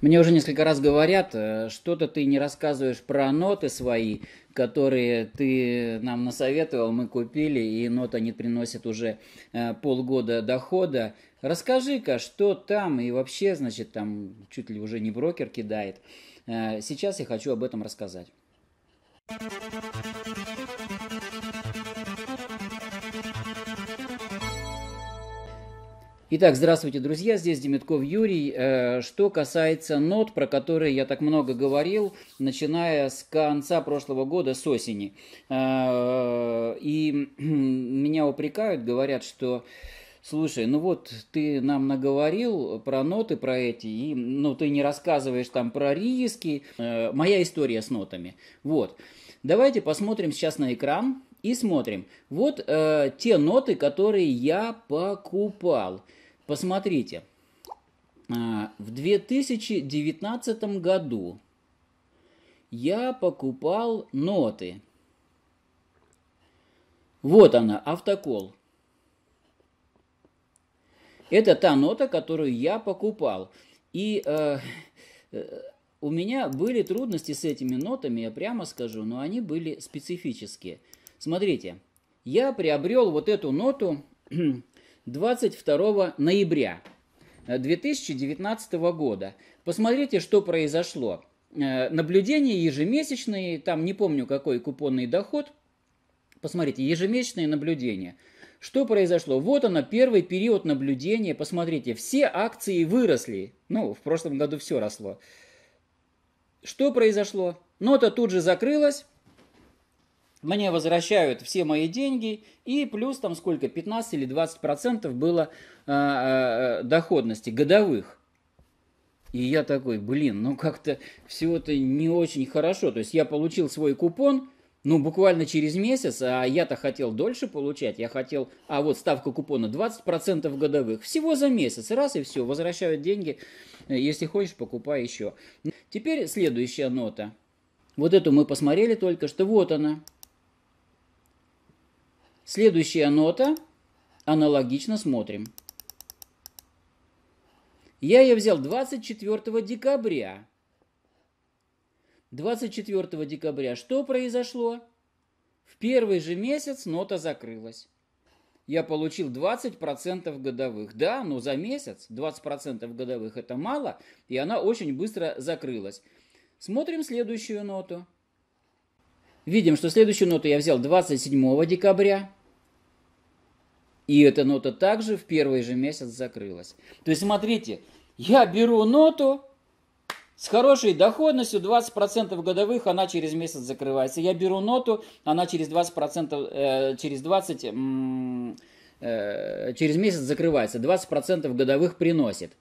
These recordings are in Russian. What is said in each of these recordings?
Мне уже несколько раз говорят, э, что-то ты не рассказываешь про ноты свои, которые ты нам насоветовал, мы купили, и нота не приносит уже э, полгода дохода. Расскажи-ка, что там, и вообще, значит, там чуть ли уже не брокер кидает. Э, сейчас я хочу об этом рассказать. Итак, здравствуйте, друзья, здесь Демитков Юрий. Э, что касается нот, про которые я так много говорил, начиная с конца прошлого года, с осени. Э, и меня упрекают, говорят, что Слушай, ну вот ты нам наговорил про ноты, про эти, и ну ты не рассказываешь там про риски. Э, моя история с нотами. Вот. Давайте посмотрим сейчас на экран и смотрим. Вот э, те ноты, которые я покупал. Посмотрите, а, в 2019 году я покупал ноты. Вот она, автокол. Это та нота, которую я покупал. И э, э, у меня были трудности с этими нотами, я прямо скажу, но они были специфические. Смотрите, я приобрел вот эту ноту 22 ноября 2019 года. Посмотрите, что произошло. Э, наблюдения ежемесячные, там не помню какой купонный доход. Посмотрите, ежемесячные наблюдения. Что произошло? Вот она, первый период наблюдения. Посмотрите, все акции выросли. Ну, в прошлом году все росло. Что произошло? Нота тут же закрылась мне возвращают все мои деньги, и плюс там сколько, 15 или 20 процентов было э, э, доходности годовых. И я такой, блин, ну как-то все это не очень хорошо. То есть я получил свой купон, ну буквально через месяц, а я-то хотел дольше получать. Я хотел, а вот ставка купона 20% годовых. Всего за месяц, раз и все, возвращают деньги. Если хочешь, покупай еще. Теперь следующая нота. Вот эту мы посмотрели только что, вот она. Следующая нота. Аналогично смотрим. Я ее взял 24 декабря. 24 декабря что произошло? В первый же месяц нота закрылась. Я получил 20% годовых. Да, но за месяц 20% годовых это мало, и она очень быстро закрылась. Смотрим следующую ноту. Видим, что следующую ноту я взял 27 декабря. И эта нота также в первый же месяц закрылась. То есть, смотрите, я беру ноту с хорошей доходностью, 20% годовых, она через месяц закрывается. Я беру ноту, она через 20%, э, через 20, э, через месяц закрывается. 20% годовых приносит.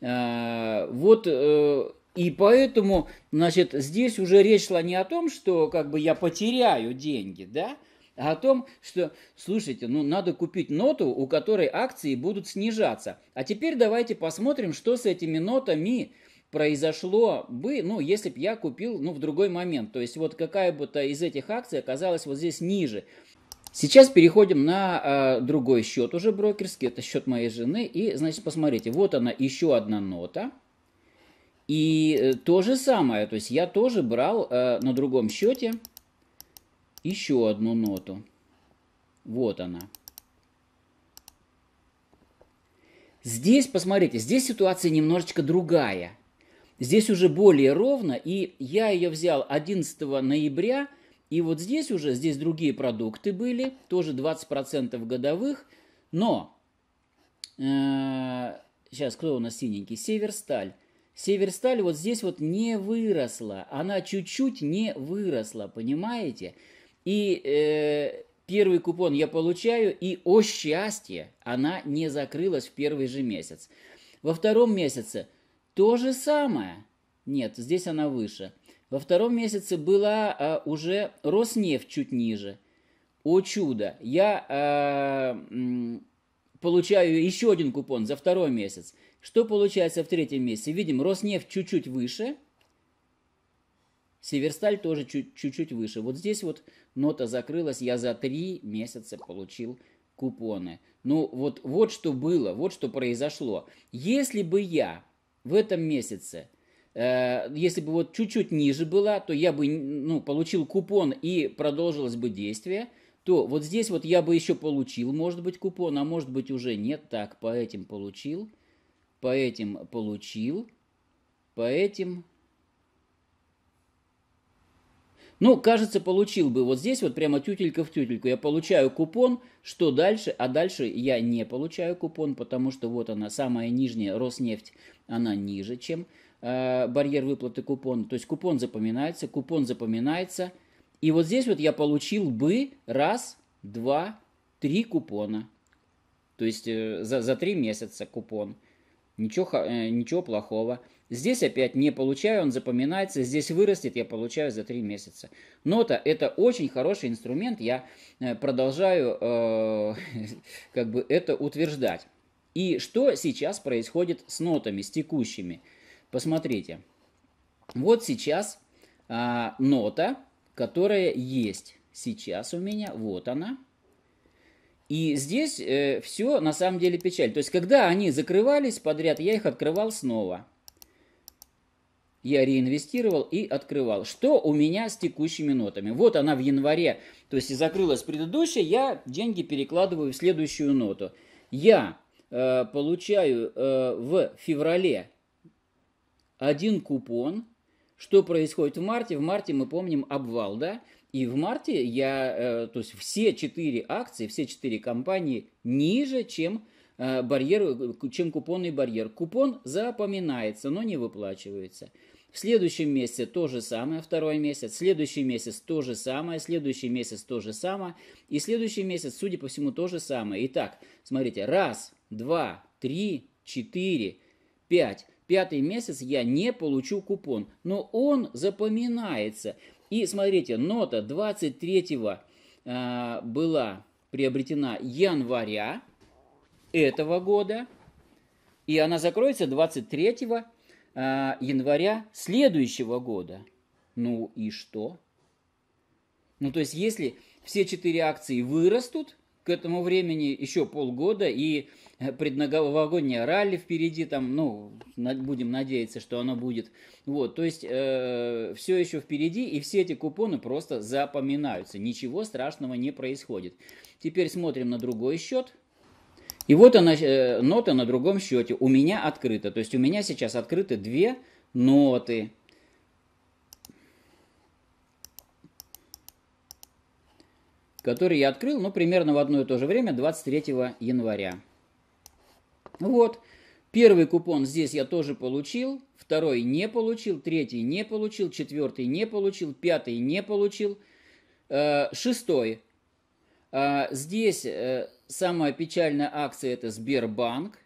Э, вот... Э, и поэтому, значит, здесь уже речь шла не о том, что как бы я потеряю деньги, да, а о том, что, слушайте, ну надо купить ноту, у которой акции будут снижаться. А теперь давайте посмотрим, что с этими нотами произошло бы, ну, если бы я купил, ну, в другой момент. То есть вот какая бы то из этих акций оказалась вот здесь ниже. Сейчас переходим на э, другой счет уже брокерский, это счет моей жены. И, значит, посмотрите, вот она, еще одна нота. И э, то же самое, то есть я тоже брал э, на другом счете еще одну ноту. Вот она. Здесь, посмотрите, здесь ситуация немножечко другая. Здесь уже более ровно, и я ее взял 11 ноября, и вот здесь уже, здесь другие продукты были, тоже 20% годовых, но, э, сейчас, кто у нас синенький? Северсталь. Северсталь вот здесь вот не выросла, она чуть-чуть не выросла, понимаете? И э, первый купон я получаю, и о счастье, она не закрылась в первый же месяц. Во втором месяце то же самое. Нет, здесь она выше. Во втором месяце была а, уже Роснефть чуть ниже. О чудо! Я а, получаю еще один купон за второй месяц. Что получается в третьем месяце? Видим, Роснефть чуть-чуть выше – Северсталь тоже чуть-чуть выше. Вот здесь вот нота закрылась, я за три месяца получил купоны. Ну вот, вот что было, вот что произошло. Если бы я в этом месяце Э, если бы вот чуть-чуть ниже была, то я бы ну, получил купон и продолжилось бы действие, то вот здесь вот я бы еще получил, может быть, купон, а может быть уже нет. Так, по этим получил, по этим получил, по этим Ну, кажется, получил бы вот здесь вот прямо тютелька в тютельку. Я получаю купон, что дальше? А дальше я не получаю купон, потому что вот она, самая нижняя, Роснефть, она ниже, чем э, барьер выплаты купона. То есть купон запоминается, купон запоминается. И вот здесь вот я получил бы раз, два, три купона. То есть э, за, за три месяца купон. Ничего, э, ничего плохого. Здесь опять не получаю, он запоминается. Здесь вырастет, я получаю за 3 месяца. Нота – это очень хороший инструмент. Я э, продолжаю э, как бы это утверждать. И что сейчас происходит с нотами, с текущими? Посмотрите. Вот сейчас э, нота, которая есть сейчас у меня. Вот она. И здесь э, все на самом деле печаль. То есть, когда они закрывались подряд, я их открывал снова я реинвестировал и открывал. Что у меня с текущими нотами? Вот она в январе, то есть закрылась предыдущая, я деньги перекладываю в следующую ноту. Я э, получаю э, в феврале один купон. Что происходит в марте? В марте мы помним обвал, да? И в марте я, э, то есть все четыре акции, все четыре компании ниже, чем э, барьер, чем купонный барьер. Купон запоминается, но не выплачивается. В следующем месяце то же самое, второй месяц, следующий месяц то же самое, следующий месяц то же самое, и следующий месяц, судя по всему, то же самое. Итак, смотрите, раз, два, три, четыре, пять. Пятый месяц я не получу купон, но он запоминается. И смотрите, нота 23 э, была приобретена января этого года, и она закроется 23 а, января следующего года. Ну и что? Ну то есть если все четыре акции вырастут к этому времени еще полгода и предновогоднее ралли впереди там, ну, будем надеяться, что оно будет. Вот, то есть э, все еще впереди, и все эти купоны просто запоминаются. Ничего страшного не происходит. Теперь смотрим на другой счет. И вот она, э, нота на другом счете у меня открыта. То есть у меня сейчас открыты две ноты. Которые я открыл, ну, примерно в одно и то же время, 23 января. Вот, первый купон здесь я тоже получил, второй не получил, третий не получил, четвертый не получил, пятый не получил, э, шестой. Э, здесь э, самая печальная акция это Сбербанк.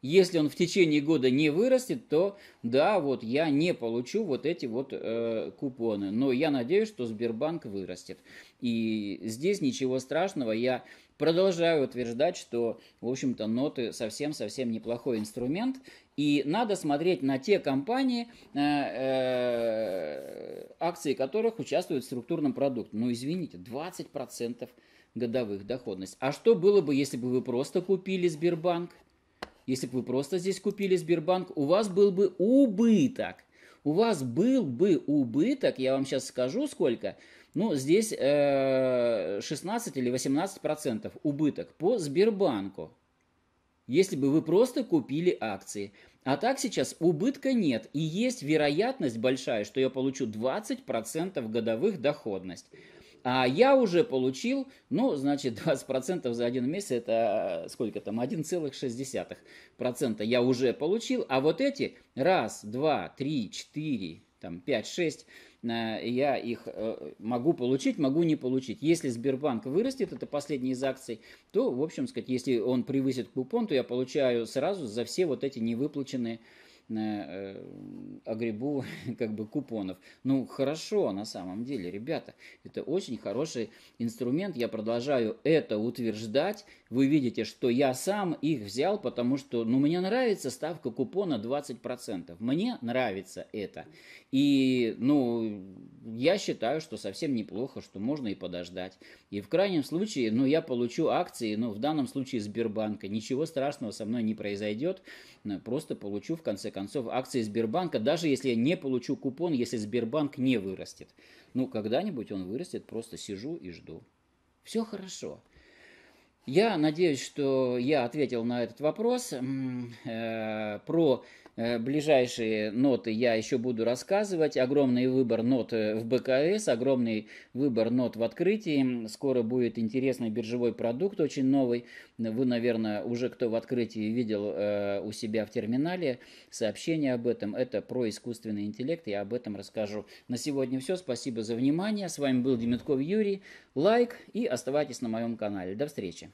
Если он в течение года не вырастет, то да, вот я не получу вот эти вот э, купоны. Но я надеюсь, что Сбербанк вырастет. И здесь ничего страшного. Я продолжаю утверждать, что, в общем-то, ноты совсем-совсем неплохой инструмент. И надо смотреть на те компании, э, э, акции которых участвуют в структурном продукте. Ну, извините, 20% годовых доходность. А что было бы, если бы вы просто купили Сбербанк? Если бы вы просто здесь купили Сбербанк, у вас был бы убыток. У вас был бы убыток, я вам сейчас скажу сколько, ну, здесь э, 16 или 18 процентов убыток по Сбербанку. Если бы вы просто купили акции. А так сейчас убытка нет. И есть вероятность большая, что я получу 20% годовых доходность. А я уже получил, ну, значит, 20% за один месяц, это сколько там, 1,6% я уже получил. А вот эти раз, два, три, четыре, там, пять, шесть, э, я их э, могу получить, могу не получить. Если Сбербанк вырастет, это последний из акций, то, в общем сказать, если он превысит купон, то я получаю сразу за все вот эти невыплаченные Э, огребу как бы купонов. Ну, хорошо, на самом деле, ребята, это очень хороший инструмент, я продолжаю это утверждать. Вы видите, что я сам их взял, потому что, ну, мне нравится ставка купона 20%. Мне нравится это. И, ну, я считаю, что совсем неплохо, что можно и подождать. И в крайнем случае, ну, я получу акции, ну, в данном случае Сбербанка. Ничего страшного со мной не произойдет. Просто получу, в конце концов, концов, акции Сбербанка, даже если я не получу купон, если Сбербанк не вырастет. Ну, когда-нибудь он вырастет, просто сижу и жду. Все хорошо. Я надеюсь, что я ответил на этот вопрос. Э, про ближайшие ноты я еще буду рассказывать. Огромный выбор нот э, в БКС, огромный выбор нот в открытии. Скоро будет интересный биржевой продукт, очень новый. Вы, наверное, уже кто в открытии видел у себя в терминале сообщение об этом. Это про искусственный интеллект, я об этом расскажу. На сегодня все. Спасибо за внимание. С вами был Демитков Юрий. Лайк и оставайтесь на моем канале. До встречи.